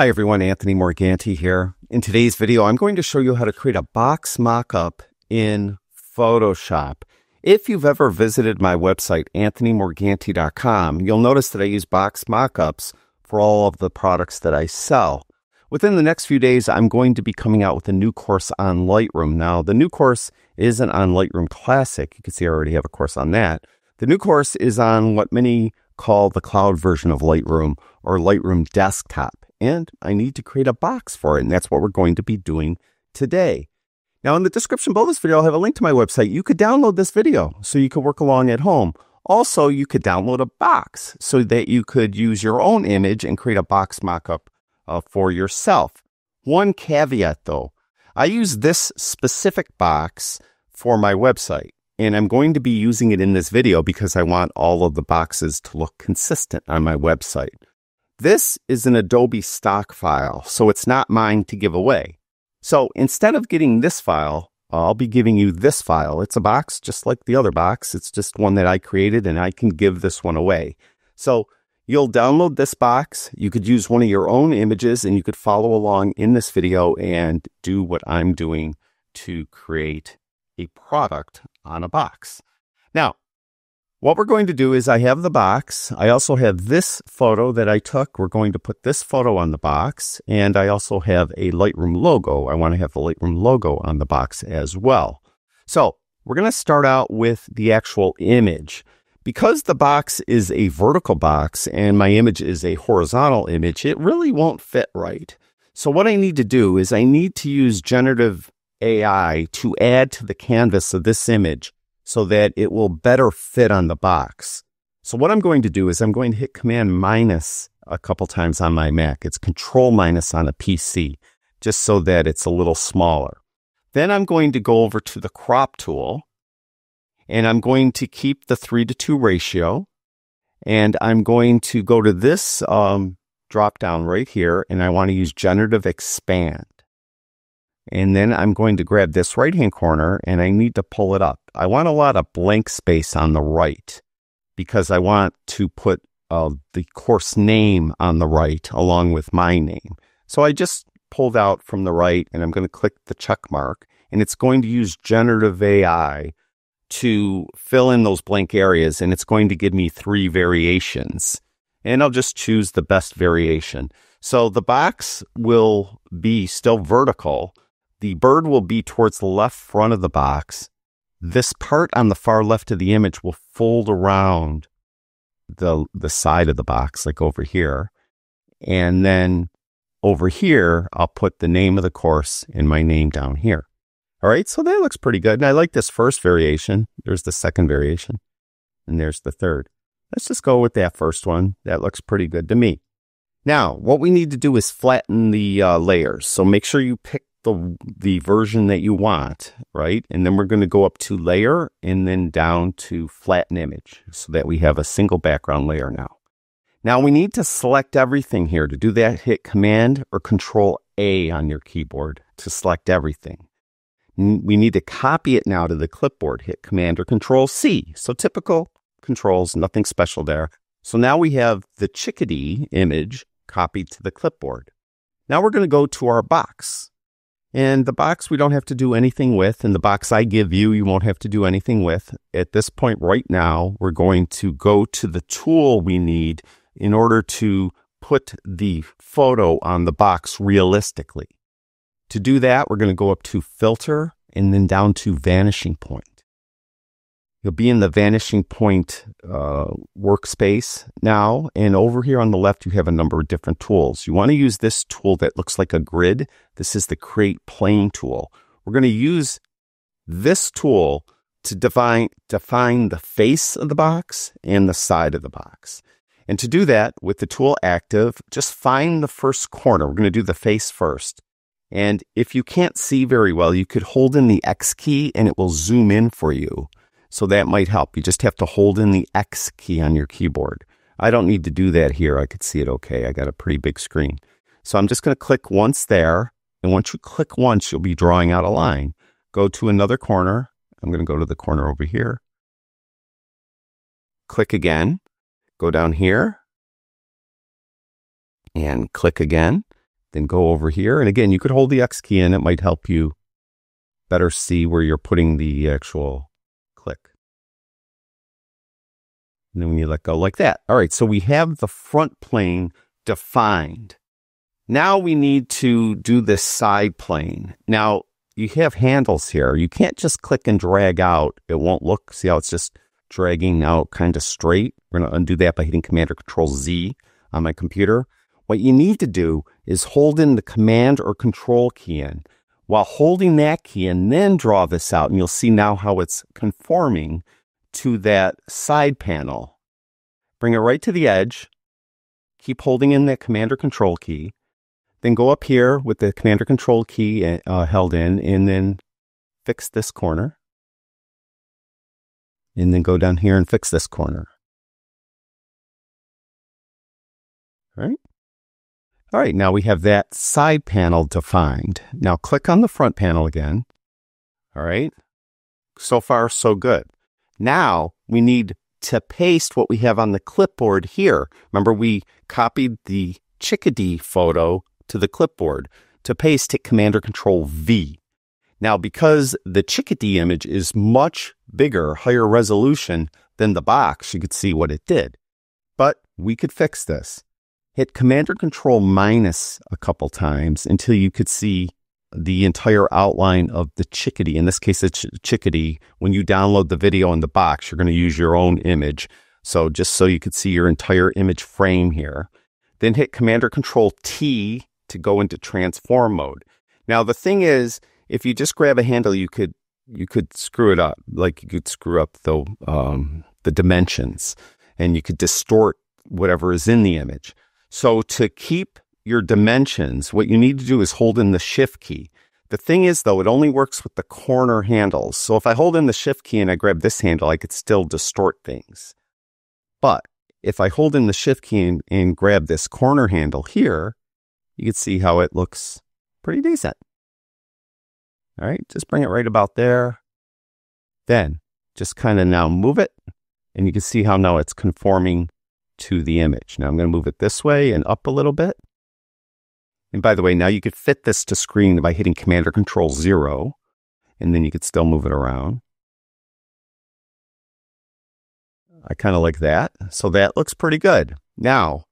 Hi everyone, Anthony Morganti here. In today's video, I'm going to show you how to create a box mockup in Photoshop. If you've ever visited my website, anthonymorganti.com, you'll notice that I use box mockups for all of the products that I sell. Within the next few days, I'm going to be coming out with a new course on Lightroom. Now, the new course isn't on Lightroom Classic. You can see I already have a course on that. The new course is on what many call the cloud version of Lightroom or Lightroom Desktop and I need to create a box for it. And that's what we're going to be doing today. Now, in the description below this video, I'll have a link to my website. You could download this video so you could work along at home. Also, you could download a box so that you could use your own image and create a box mockup uh, for yourself. One caveat though, I use this specific box for my website and I'm going to be using it in this video because I want all of the boxes to look consistent on my website. This is an Adobe stock file, so it's not mine to give away. So instead of getting this file, I'll be giving you this file. It's a box just like the other box. It's just one that I created and I can give this one away. So you'll download this box. You could use one of your own images and you could follow along in this video and do what I'm doing to create a product on a box. Now, what we're going to do is I have the box. I also have this photo that I took. We're going to put this photo on the box. And I also have a Lightroom logo. I want to have the Lightroom logo on the box as well. So we're going to start out with the actual image. Because the box is a vertical box and my image is a horizontal image, it really won't fit right. So what I need to do is I need to use generative AI to add to the canvas of this image so that it will better fit on the box. So what I'm going to do is I'm going to hit command minus a couple times on my Mac. It's control minus on a PC just so that it's a little smaller. Then I'm going to go over to the crop tool and I'm going to keep the three to two ratio. And I'm going to go to this um, drop down right here and I want to use generative expand. And then I'm going to grab this right hand corner and I need to pull it up. I want a lot of blank space on the right because I want to put uh, the course name on the right along with my name. So I just pulled out from the right and I'm going to click the check mark and it's going to use generative AI to fill in those blank areas and it's going to give me three variations. And I'll just choose the best variation. So the box will be still vertical, the bird will be towards the left front of the box. This part on the far left of the image will fold around the, the side of the box, like over here. And then over here, I'll put the name of the course and my name down here. All right, so that looks pretty good. And I like this first variation. There's the second variation, and there's the third. Let's just go with that first one. That looks pretty good to me. Now, what we need to do is flatten the uh, layers. So make sure you pick the the version that you want, right? And then we're going to go up to layer and then down to flatten image so that we have a single background layer now. Now we need to select everything here. To do that, hit Command or Control A on your keyboard to select everything. We need to copy it now to the clipboard. Hit Command or Control C. So typical controls, nothing special there. So now we have the chickadee image copied to the clipboard. Now we're going to go to our box. And the box we don't have to do anything with. And the box I give you, you won't have to do anything with. At this point right now, we're going to go to the tool we need in order to put the photo on the box realistically. To do that, we're going to go up to filter and then down to vanishing point. You'll be in the vanishing point uh, workspace now. And over here on the left, you have a number of different tools. You want to use this tool that looks like a grid. This is the create plane tool. We're going to use this tool to define, define the face of the box and the side of the box. And to do that with the tool active, just find the first corner. We're going to do the face first. And if you can't see very well, you could hold in the X key and it will zoom in for you. So that might help. You just have to hold in the X key on your keyboard. I don't need to do that here. I could see it okay. I got a pretty big screen. So I'm just going to click once there. And once you click once, you'll be drawing out a line. Go to another corner. I'm going to go to the corner over here. Click again. Go down here. And click again. Then go over here. And again, you could hold the X key in. It might help you better see where you're putting the actual click. And then when you let go like that. All right, so we have the front plane defined. Now we need to do this side plane. Now you have handles here. You can't just click and drag out. It won't look, see how it's just dragging out kind of straight. We're going to undo that by hitting Command or Control Z on my computer. What you need to do is hold in the Command or Control key in. While holding that key and then draw this out, and you'll see now how it's conforming to that side panel. Bring it right to the edge. Keep holding in that Command or Control key. Then go up here with the Command or Control key uh, held in, and then fix this corner. And then go down here and fix this corner. Right. All right, now we have that side panel defined. Now click on the front panel again. All right. So far, so good. Now we need to paste what we have on the clipboard here. Remember, we copied the chickadee photo to the clipboard. To paste, hit Command or Control V. Now, because the chickadee image is much bigger, higher resolution than the box, you could see what it did. But we could fix this hit Command or Control minus a couple times until you could see the entire outline of the chickadee. In this case, it's chickadee. When you download the video in the box, you're going to use your own image. So just so you could see your entire image frame here. Then hit Command or Control T to go into transform mode. Now the thing is, if you just grab a handle, you could you could screw it up. Like you could screw up the um, the dimensions, and you could distort whatever is in the image. So to keep your dimensions, what you need to do is hold in the shift key. The thing is though, it only works with the corner handles. So if I hold in the shift key and I grab this handle, I could still distort things. But if I hold in the shift key and, and grab this corner handle here, you can see how it looks pretty decent. All right, just bring it right about there. Then just kind of now move it and you can see how now it's conforming to the image. Now I'm going to move it this way and up a little bit. And by the way, now you could fit this to screen by hitting Command or Control zero, and then you could still move it around. I kind of like that. So that looks pretty good. Now,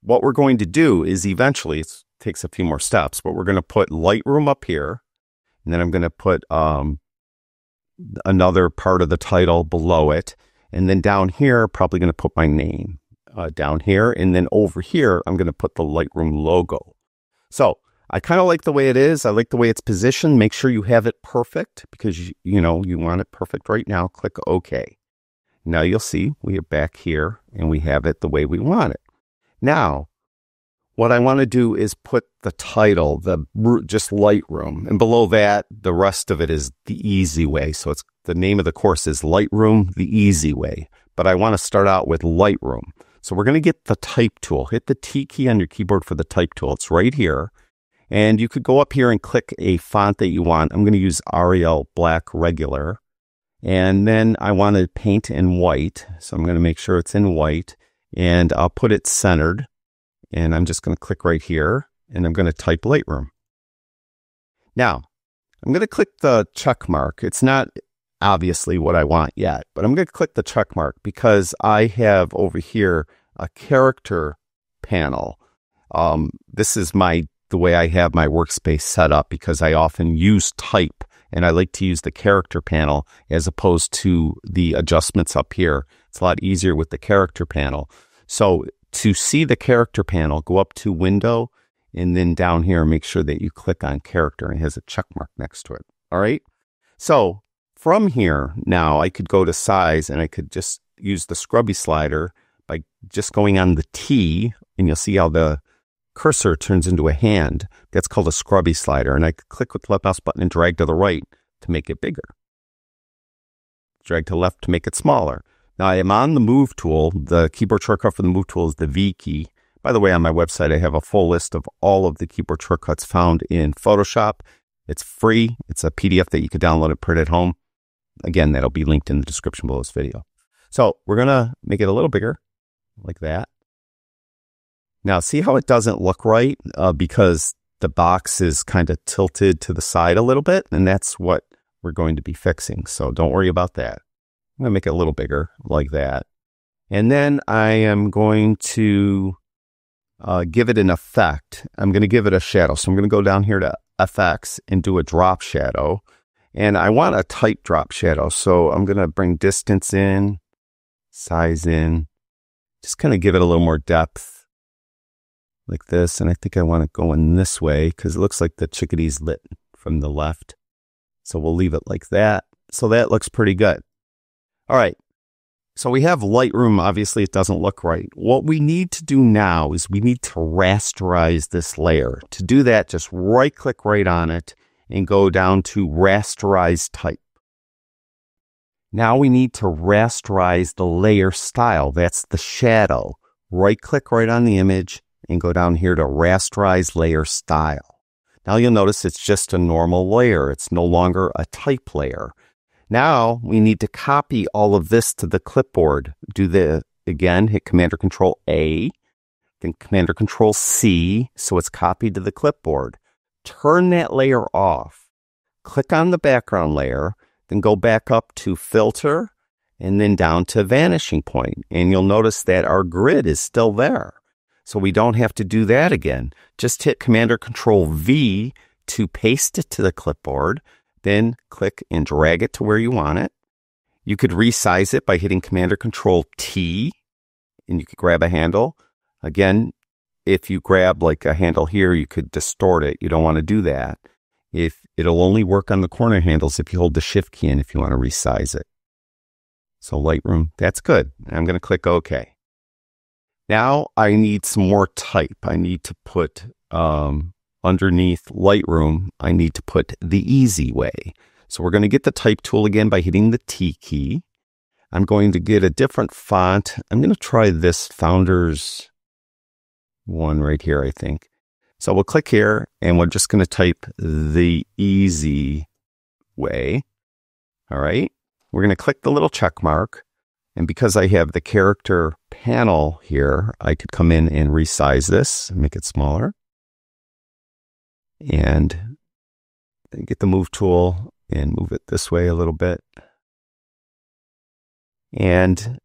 what we're going to do is eventually, it takes a few more steps, but we're going to put Lightroom up here, and then I'm going to put um, another part of the title below it. And then down here, probably going to put my name uh, down here. And then over here, I'm going to put the Lightroom logo. So I kind of like the way it is. I like the way it's positioned. Make sure you have it perfect because, you, you know, you want it perfect right now. Click OK. Now you'll see we are back here and we have it the way we want it. Now, what I want to do is put the title, the just Lightroom, and below that, the rest of it is the easy way. So it's the name of the course is Lightroom, the easy way. But I want to start out with Lightroom. So we're going to get the type tool. Hit the T key on your keyboard for the type tool. It's right here. And you could go up here and click a font that you want. I'm going to use Arial Black Regular. And then I want to paint in white. So I'm going to make sure it's in white. And I'll put it centered. And I'm just going to click right here. And I'm going to type Lightroom. Now, I'm going to click the check mark. It's not obviously what I want yet, but I'm going to click the check mark because I have over here a character panel. Um, this is my the way I have my workspace set up because I often use type and I like to use the character panel as opposed to the adjustments up here. It's a lot easier with the character panel. So to see the character panel, go up to window and then down here, make sure that you click on character and it has a check mark next to it. All right. So from here, now I could go to size and I could just use the scrubby slider by just going on the T and you'll see how the cursor turns into a hand. That's called a scrubby slider. And I could click with the left mouse button and drag to the right to make it bigger. Drag to left to make it smaller. Now I am on the move tool. The keyboard shortcut for the move tool is the V key. By the way, on my website, I have a full list of all of the keyboard shortcuts found in Photoshop. It's free. It's a PDF that you could download and print at home. Again, that'll be linked in the description below this video. So we're going to make it a little bigger like that. Now, see how it doesn't look right uh, because the box is kind of tilted to the side a little bit, and that's what we're going to be fixing. So don't worry about that. I'm going to make it a little bigger like that. And then I am going to uh, give it an effect. I'm going to give it a shadow. So I'm going to go down here to effects and do a drop shadow. And I want a tight drop shadow. So I'm going to bring distance in, size in, just kind of give it a little more depth like this. And I think I want it going this way because it looks like the chickadee's lit from the left. So we'll leave it like that. So that looks pretty good. All right. So we have Lightroom. Obviously, it doesn't look right. What we need to do now is we need to rasterize this layer. To do that, just right click right on it and go down to rasterize type. Now we need to rasterize the layer style. That's the shadow. Right click right on the image and go down here to rasterize layer style. Now you'll notice it's just a normal layer. It's no longer a type layer. Now we need to copy all of this to the clipboard. Do the, again, hit Command or Control A, then Command or Control C, so it's copied to the clipboard. Turn that layer off. Click on the background layer, then go back up to Filter, and then down to Vanishing Point. And you'll notice that our grid is still there. So we don't have to do that again. Just hit Command or Control V to paste it to the clipboard. Then click and drag it to where you want it. You could resize it by hitting Command or Control T and you could grab a handle. Again, if you grab like a handle here, you could distort it. You don't want to do that. If it'll only work on the corner handles if you hold the shift key in if you want to resize it. So Lightroom, that's good. I'm going to click OK. Now I need some more type. I need to put um, underneath Lightroom, I need to put the easy way. So we're going to get the type tool again by hitting the T key. I'm going to get a different font. I'm going to try this Founders one right here, I think. So we'll click here and we're just going to type the easy way. All right. We're going to click the little check mark. And because I have the character panel here, I could come in and resize this make it smaller and get the move tool and move it this way a little bit. And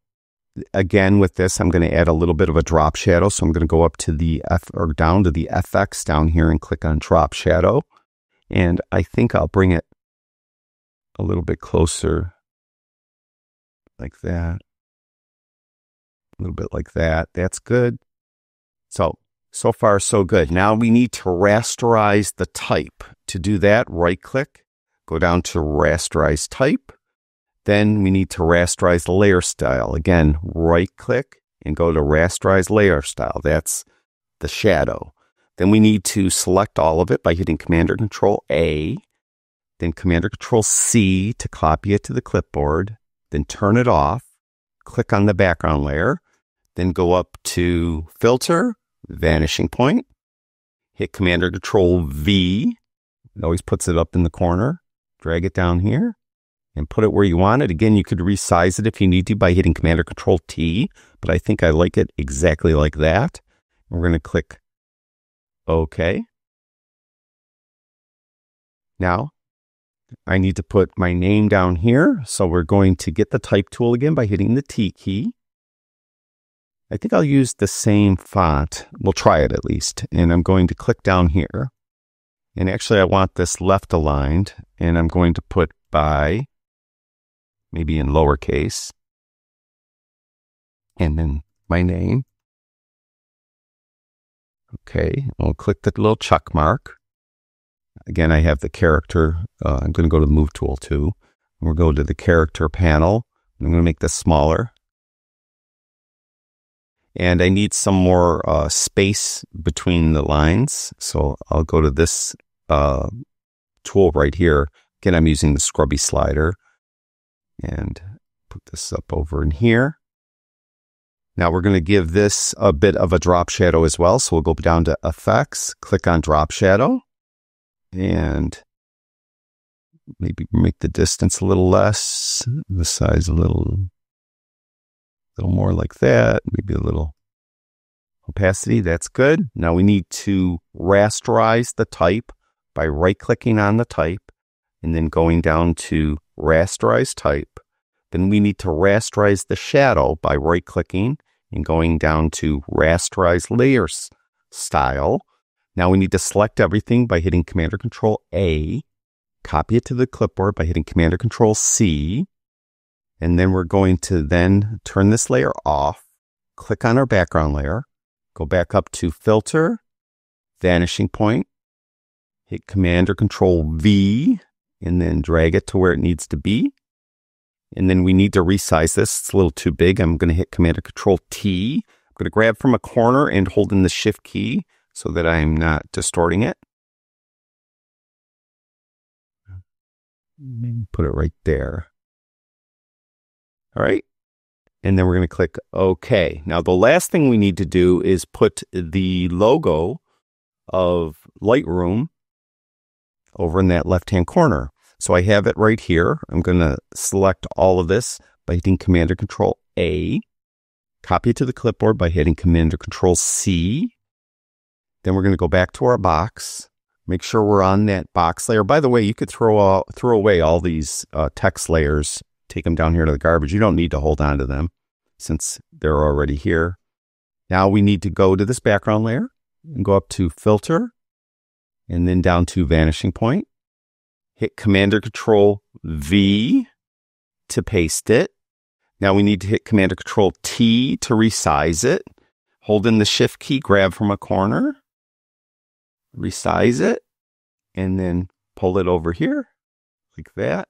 again, with this, I'm going to add a little bit of a drop shadow. So I'm going to go up to the F or down to the FX down here and click on drop shadow. And I think I'll bring it a little bit closer like that. A little bit like that. That's good. So so far, so good. Now we need to rasterize the type. To do that, right click, go down to rasterize type. Then we need to rasterize the layer style. Again, right click and go to rasterize layer style. That's the shadow. Then we need to select all of it by hitting Command or Control A, then Command or Control C to copy it to the clipboard, then turn it off, click on the background layer, then go up to Filter, vanishing point. Hit Command or Control V. It always puts it up in the corner. Drag it down here and put it where you want it. Again, you could resize it if you need to by hitting Command or Control T, but I think I like it exactly like that. We're going to click OK. Now, I need to put my name down here. So we're going to get the type tool again by hitting the T key. I think I'll use the same font. We'll try it at least. And I'm going to click down here. And actually, I want this left aligned. And I'm going to put by, maybe in lowercase. And then my name. Okay, I'll click the little check mark. Again, I have the character. Uh, I'm going to go to the Move tool too. We'll go to the character panel. I'm going to make this smaller and I need some more uh, space between the lines. So I'll go to this uh, tool right here. Again, I'm using the scrubby slider and put this up over in here. Now we're going to give this a bit of a drop shadow as well. So we'll go down to effects, click on drop shadow and maybe make the distance a little less, the size a little little more like that, maybe a little Opacity, that's good. Now we need to rasterize the type by right clicking on the type and then going down to rasterize type. Then we need to rasterize the shadow by right clicking and going down to rasterize layers style. Now we need to select everything by hitting Command or Control A, copy it to the clipboard by hitting Command or Control C, and then we're going to then turn this layer off, click on our background layer, go back up to Filter, Vanishing Point, hit Command or Control V, and then drag it to where it needs to be. And then we need to resize this. It's a little too big. I'm going to hit Command or Control T. I'm going to grab from a corner and hold in the Shift key so that I'm not distorting it. Put it right there. All right. And then we're going to click OK. Now, the last thing we need to do is put the logo of Lightroom over in that left-hand corner. So I have it right here. I'm going to select all of this by hitting Command or Control A, copy it to the clipboard by hitting Command or Control C. Then we're going to go back to our box, make sure we're on that box layer. By the way, you could throw, all, throw away all these uh, text layers, take them down here to the garbage. You don't need to hold on to them since they're already here. Now we need to go to this background layer and go up to Filter and then down to Vanishing Point hit Command or Control V to paste it. Now we need to hit Command or Control T to resize it. Hold in the Shift key, grab from a corner, resize it, and then pull it over here like that.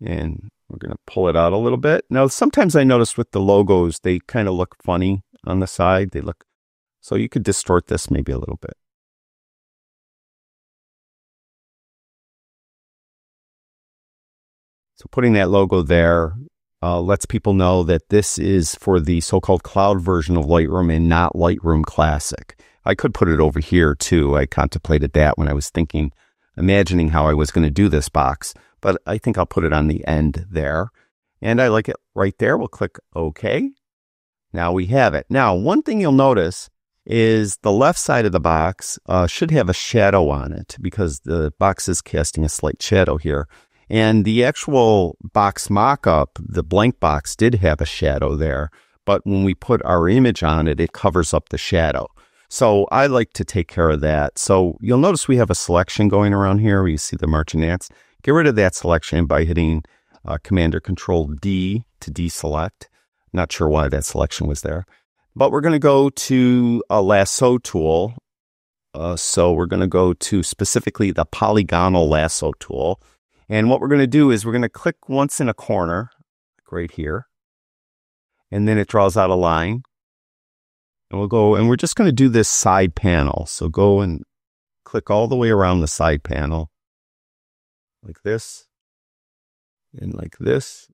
And we're going to pull it out a little bit. Now, sometimes I notice with the logos, they kind of look funny on the side. They look, so you could distort this maybe a little bit. So putting that logo there uh, lets people know that this is for the so-called cloud version of Lightroom and not Lightroom Classic. I could put it over here too. I contemplated that when I was thinking, imagining how I was going to do this box, but I think I'll put it on the end there. And I like it right there. We'll click OK. Now we have it. Now, one thing you'll notice is the left side of the box uh, should have a shadow on it because the box is casting a slight shadow here. And the actual box mock-up, the blank box did have a shadow there, but when we put our image on it, it covers up the shadow. So I like to take care of that. So you'll notice we have a selection going around here where you see the marching ants. Get rid of that selection by hitting uh, Command or Control D to deselect. Not sure why that selection was there. But we're going to go to a lasso tool. Uh, so we're going to go to specifically the polygonal lasso tool. And what we're going to do is we're going to click once in a corner, like right here, and then it draws out a line. And we'll go, and we're just going to do this side panel. So go and click all the way around the side panel, like this, and like this.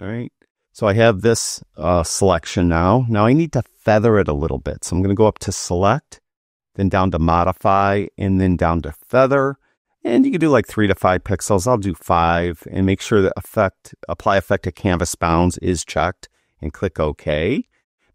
All right. So I have this uh, selection now. Now I need to feather it a little bit. So I'm going to go up to select, then down to modify, and then down to feather. And you can do like three to five pixels. I'll do five and make sure that effect, apply effect to canvas bounds is checked and click OK.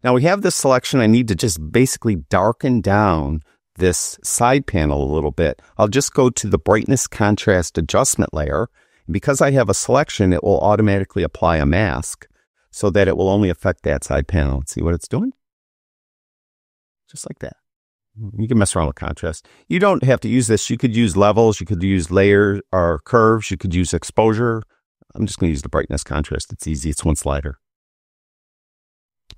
Now we have this selection. I need to just basically darken down this side panel a little bit. I'll just go to the brightness contrast adjustment layer. Because I have a selection, it will automatically apply a mask so that it will only affect that side panel. Let's see what it's doing. Just like that. You can mess around with contrast. You don't have to use this. You could use levels. You could use layers or curves. You could use exposure. I'm just going to use the brightness contrast. It's easy. It's one slider.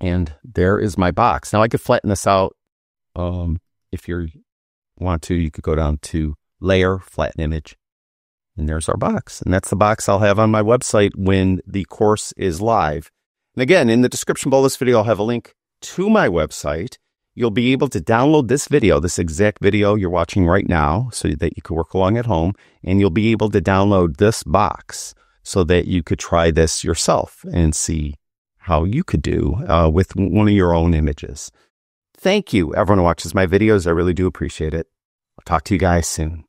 And there is my box. Now I could flatten this out. Um, if you want to, you could go down to layer, flatten image. And there's our box. And that's the box I'll have on my website when the course is live. And again, in the description below this video, I'll have a link to my website you'll be able to download this video, this exact video you're watching right now, so that you can work along at home. And you'll be able to download this box so that you could try this yourself and see how you could do uh, with one of your own images. Thank you, everyone who watches my videos. I really do appreciate it. I'll talk to you guys soon.